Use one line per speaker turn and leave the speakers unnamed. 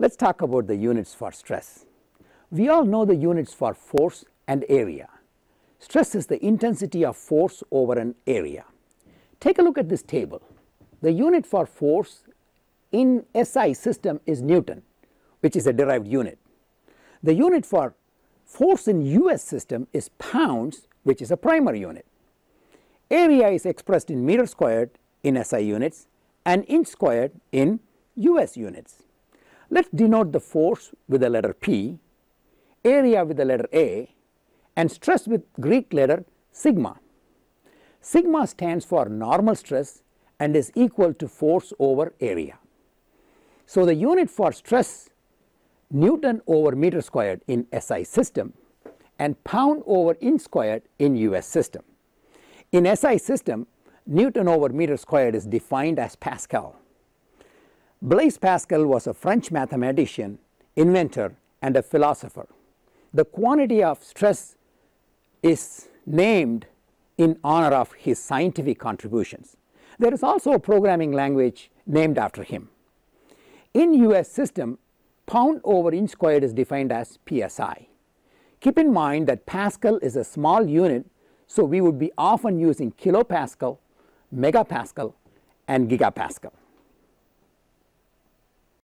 Let's talk about the units for stress. We all know the units for force and area. Stress is the intensity of force over an area. Take a look at this table. The unit for force in SI system is Newton, which is a derived unit. The unit for force in US system is pounds, which is a primary unit. Area is expressed in meter squared in SI units and inch squared in US units. Let's denote the force with the letter P, area with the letter A and stress with Greek letter sigma. Sigma stands for normal stress and is equal to force over area. So, the unit for stress Newton over meter squared in SI system and pound over inch squared in US system. In SI system Newton over meter squared is defined as Pascal. Blaise Pascal was a French mathematician, inventor and a philosopher. The quantity of stress is named in honor of his scientific contributions. There is also a programming language named after him. In US system, pound over inch squared is defined as PSI. Keep in mind that Pascal is a small unit, so we would be often using kilopascal, megapascal and gigapascal.